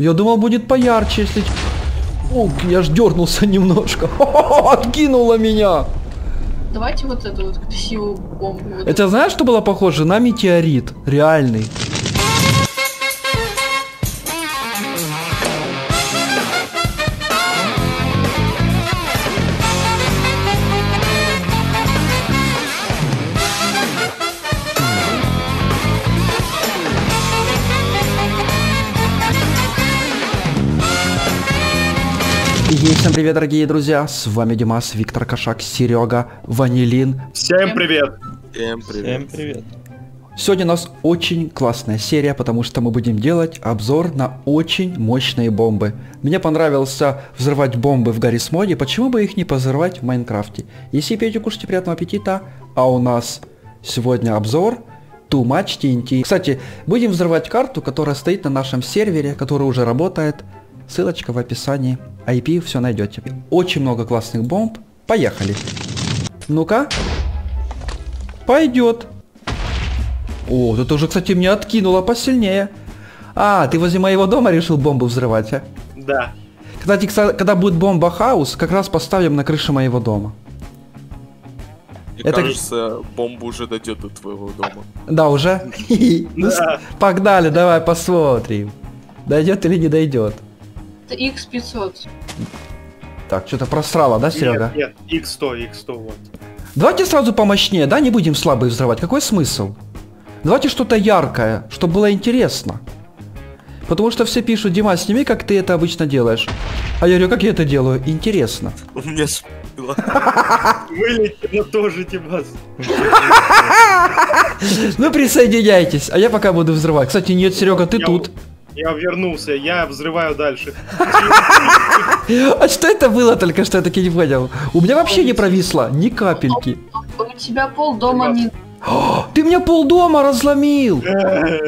Я думал, будет поярче, если... О, я ж дернулся немножко. Откинуло меня. Давайте вот эту вот красивую бомбу. Вот Это знаешь, что было похоже? На метеорит. Реальный. Всем привет, дорогие друзья! С вами Димас, Виктор Кошак, Серега, Ванилин. Всем привет! Всем привет. Всем привет. Сегодня у нас очень классная серия, потому что мы будем делать обзор на очень мощные бомбы. Мне понравился взрывать бомбы в Гаррис моде, почему бы их не позорвать в Майнкрафте? Если пьете, кушайте, приятного аппетита. А у нас сегодня обзор Too Much TNT. Кстати, будем взрывать карту, которая стоит на нашем сервере, который уже работает. Ссылочка в описании. IP все найдете. Очень много классных бомб. Поехали. Ну-ка. Пойдет. О, тут уже, кстати, меня откинуло посильнее. А, ты возле моего дома решил бомбу взрывать, а? Да. Кстати, когда будет бомба хаус, как раз поставим на крыше моего дома. Мне Это- кажется, бомба уже дойдет до твоего дома. Да, уже? Ну. Погнали, давай посмотрим. Дойдет или не дойдет. Это X500. Так, что-то просрало, да, Серега? Нет, нет, X100, X100, вот. Давайте сразу помощнее, да, не будем слабые взрывать. Какой смысл? Давайте что-то яркое, чтобы было интересно. Потому что все пишут, Дима, сними, как ты это обычно делаешь. А я говорю, как я это делаю? Интересно. У меня спила. Вылетело тоже, Димас. Ну присоединяйтесь, а я пока буду взрывать. Кстати, нет, Серега, ты тут. Я вернулся, я взрываю дальше. А что это было только что, я таки не понял. У меня вообще не провисло, ни капельки. У тебя пол дома не... Ты мне полдома разломил.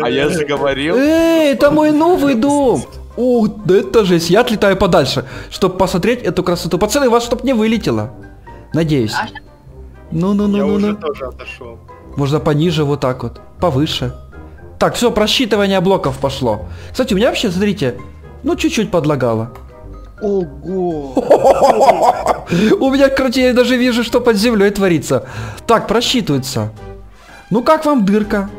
А я же говорил. Эй, это мой новый дом. Ух, да это жесть. Я отлетаю подальше, чтобы посмотреть эту красоту. Пацаны, вас чтоб не вылетело. Надеюсь. А Я Ну-ну-ну-ну-ну. уже тоже отошел. Можно пониже вот так вот, повыше. Так, все, просчитывание блоков пошло. Кстати, у меня вообще, смотрите, ну чуть-чуть подлагало. Ого! У меня, короче, я даже вижу, что под землей творится. Так, просчитывается. Ну как вам дырка?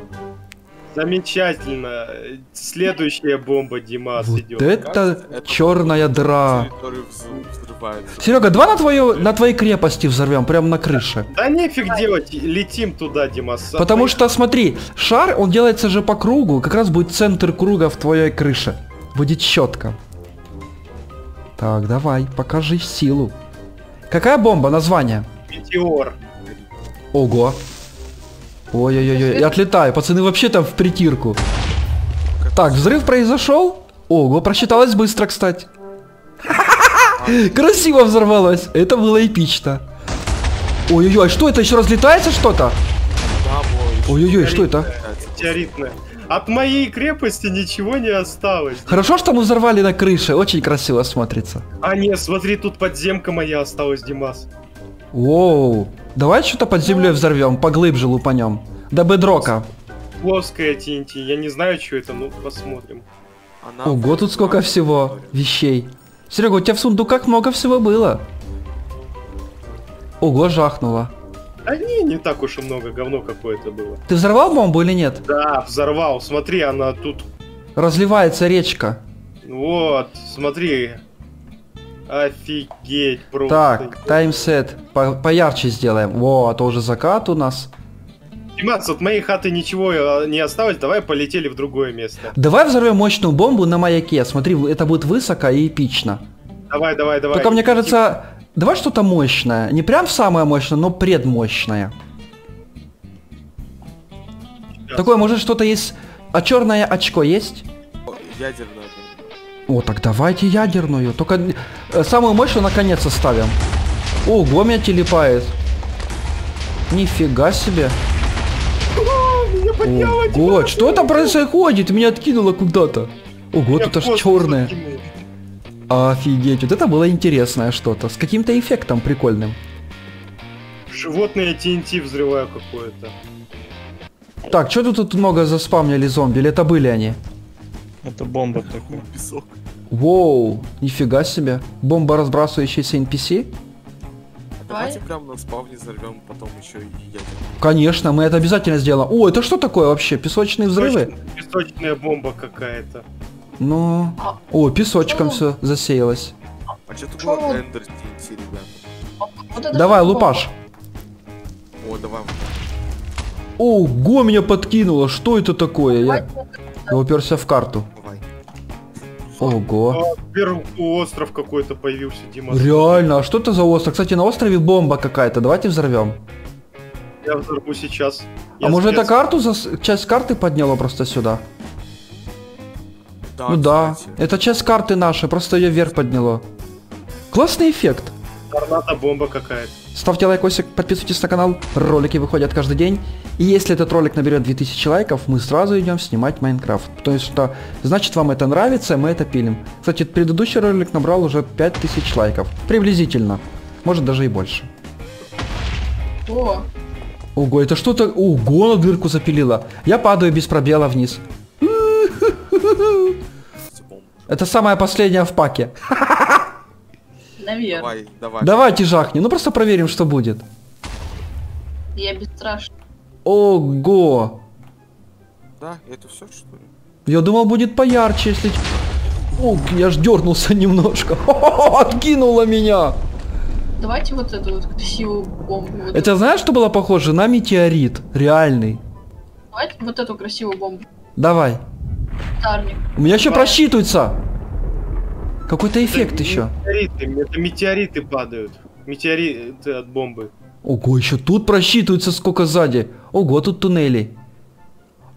Замечательно. Следующая бомба Димас Вот идет. это черная дыра. Серега, два на твою, на твоей крепости взорвем, прямо на крыше. Да нефиг делать, летим туда, Димас. Потому что, смотри, шар, он делается же по кругу, как раз будет центр круга в твоей крыше. Будет щетка. Так, давай, покажи силу. Какая бомба? Название? Метеор. Ого. Ой-ой-ой, я отлетаю, пацаны вообще там в притирку. Так, взрыв произошел. Ого, просчиталось быстро, кстати. Красиво взорвалось. Это было эпично. Ой-ой-ой, что это еще разлетается что-то? Ой-ой-ой, что это? Метеоритная. От моей крепости ничего не осталось. Хорошо, что мы взорвали на крыше, очень красиво смотрится. А нет, смотри, тут подземка моя осталась, Димас. Воу. Давай что-то под землей взорвем, поглубже лупанем. До бедрока. Плоская TNT. Я не знаю, что это, ну посмотрим. Она Ого, тут сколько всего вещей. Серега, у тебя в сундуках много всего было. Ого, жахнуло. А не, не так уж и много, говно какое-то было. Ты взорвал бомбу или нет? Да, взорвал. Смотри, она тут. Разливается речка. Вот, смотри. Офигеть, просто. Так, таймсет. По- поярче сделаем. Во, а то уже закат у нас. Димас, от моей хаты ничего э, не осталось, давай полетели в другое место. Давай взорвем мощную бомбу на маяке. Смотри, это будет высоко и эпично. Давай, давай, давай. Только мне кажется, давай что-то мощное. Не прям самое мощное, но предмощное. Сейчас. Такое, может, что-то есть... А черное очко есть? ядерная. О, так давайте ядерную. Только э, самую мощную наконец оставим. Ого, меня телепает. Нифига себе. Меня подняло, Ого, что это происходит? Меня откинуло куда-то. Ого, тут аж черное. Офигеть, вот это было интересное что-то. С каким-то эффектом прикольным. Животное TNT взрываю какое-то. Так, что тут, тут много заспамнили зомби? Или это были они? Это бомба такая. Песок. Воу, нифига себе. Бомба, разбрасывающаяся NPC? Давайте прямо на спавне взорвем, потом еще и ядерную. Конечно, мы это обязательно сделаем. О, это что такое вообще? Песочные взрывы? Песочная- Песочная бомба какая-то. Ну... А- О, песочком все засеялось. А что такое Эндер TNT, ребята? Вот Давай, лупаш. О, давай. Ого, меня подкинуло. Что это такое? Я, я уперся в карту. Ого. А, Первый остров какой-то появился, Дима. Реально, а что это за остров? Кстати, на острове бомба какая-то. Давайте взорвем. Я взорву сейчас. А Я может это карту, зас- часть карты подняло просто сюда? Да, ну да, кстати. это часть карты нашей, просто ее вверх подняло. Классный эффект. Торнадо бомба какая-то. Ставьте лайкосик, подписывайтесь на канал, ролики выходят каждый день. И если этот ролик наберет 2000 лайков, мы сразу идем снимать Майнкрафт. То есть что, значит вам это нравится, мы это пилим. Кстати, предыдущий ролик набрал уже 5000 лайков. Приблизительно. Может даже и больше. О, Ого, это что-то... Ого, она дырку запилила. Я падаю без пробела вниз. Это самая последняя в паке. наверное. Давай, давай. Давайте жахни, ну просто проверим, что будет. Я бесстрашный. Ого! Да, это все что ли? Я думал, будет поярче, если... О, я ж дернулся немножко. Откинуло меня. Давайте вот эту вот красивую бомбу. Вот Это знаешь, что было похоже? На метеорит. Реальный. Давайте вот эту красивую бомбу. Давай. Тарник. У меня еще просчитывается. Какой-то эффект Это еще. Метеориты, это метеориты падают. Метеориты от бомбы. Ого, еще тут просчитывается сколько сзади. Ого, тут туннели.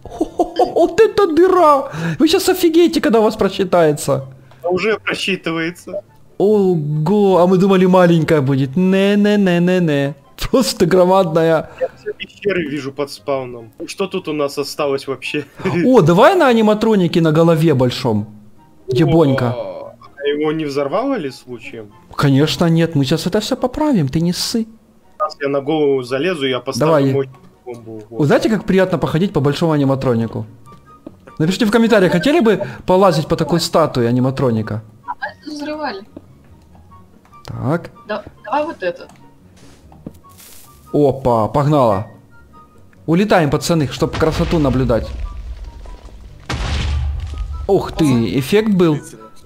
Вот это дыра! Вы сейчас офигеете, когда у вас просчитается. А Уже просчитывается. Ого, а мы думали маленькая будет. Не-не-не-не-не. Просто громадная. Все пещеры вижу под спауном. Что тут у нас осталось вообще? О, давай на аниматронике на голове большом. Где Бонька. О, А его не взорвало ли случаем? Конечно нет, мы сейчас это все поправим, ты не ссы. Сейчас я на голову залезу, я поставлю Давай. мощную бомбу. Вот. знаете, как приятно походить по большому аниматронику? Напишите в комментариях, хотели бы полазить по такой статуе аниматроника? А это взрывали. Так. Да- давай вот это. Опа, погнала. Улетаем, пацаны, чтобы красоту наблюдать. Ух ты, эффект был.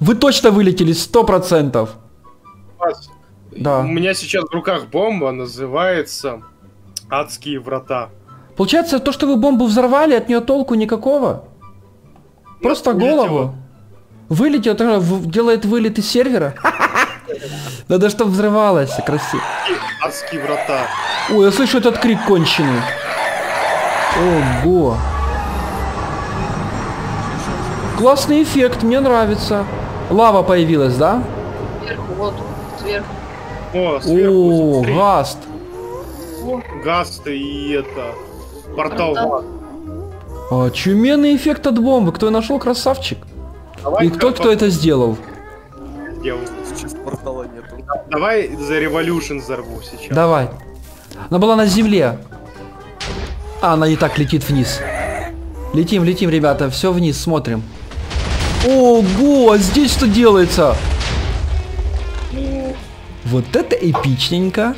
Вы точно вылетели, сто процентов. Да. У меня сейчас в руках бомба, называется Адские врата. Получается, то, что вы бомбу взорвали, от нее толку никакого? Просто голову. Вылетел, делает вылет из сервера. Надо, чтобы взрывалось красиво. Адские врата. Ой, я слышу этот крик конченый. Ого. Классный эффект, мне нравится. Лава появилась, да? Сверху, вот, сверху. О, сверху, О, смотри, гаст. Гаст и это... Портал. Портал. А, чуменный эффект от бомбы. Кто нашел, красавчик. Давай, И кто, кто это сделал? сделал. Сейчас портала нету. Давай за Revolution взорву сейчас. Давай. Она была на земле. А, она и так летит вниз. Летим, летим, ребята. Все вниз, смотрим. Ого, а здесь что делается? Вот это эпичненько.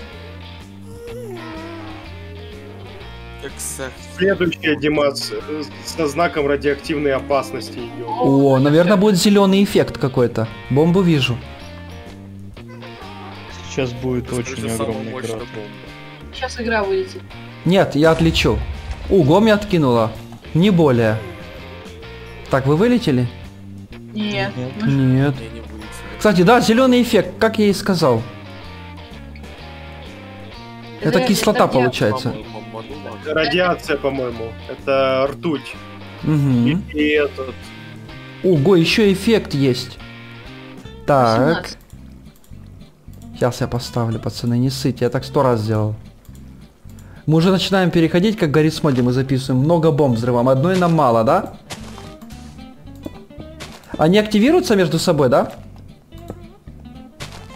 Следующая, Димас, э, со знаком радиоактивной опасности идет. О, наверное, будет зеленый эффект какой-то. Бомбу вижу. Сейчас будет очень Скажи, самая огромный бомба. сейчас игра вылетит. Нет, я отлечу. Ого, меня откинуло. Не более. Так, вы вылетели? Нет. Нет. ж- Нет. Кстати, да, зеленый эффект, как я и сказал. Это кислота радиация. получается. Обманула. Радиация, по-моему. Это ртуть. И, Угу. и этот... Ого, еще эффект есть. Так. 18. Сейчас я поставлю, пацаны, не ссыте, я так сто раз сделал. Мы уже начинаем переходить, как Гарри Смоди мы записываем. Много бомб взрываем, одной нам мало, да? Они активируются между собой, да?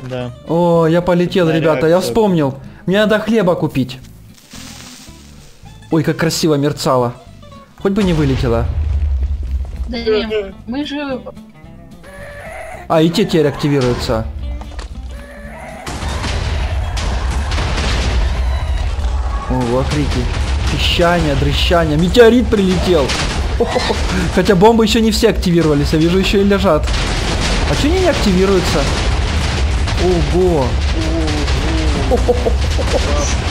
Да. О, я полетел, Да, ребята, я реакция. вспомнил. Мне надо хлеба купить. Ой, как красиво мерцало. Хоть бы не вылетело. Да не, мы же... А, и те теперь активируются. Ого, крики. Пищание, дрыщание. Метеорит прилетел. Хотя бомбы еще не все активировались, я вижу еще и лежат. А что они не активируются? Ого.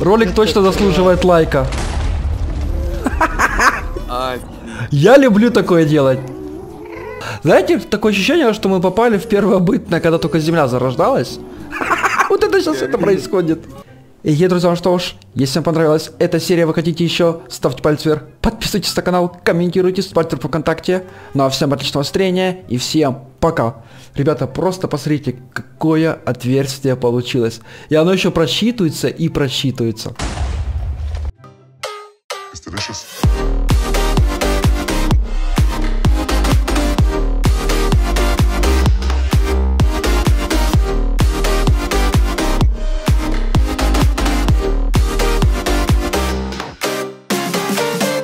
Ролик точно заслуживает лайка. Ай, Я люблю такое делать. Знаете, такое ощущение, что мы попали в первобытное, когда только Земля зарождалась. Вот это сейчас это происходит. И, е, друзья, ну что ж, если вам понравилась эта серия, вы хотите еще, ставьте палец вверх, подписывайтесь на канал, комментируйте, ставьте в ВКонтакте. Ну а всем отличного настроения и всем пока. Ребята, просто посмотрите, какое отверстие получилось. И оно еще просчитывается и просчитывается.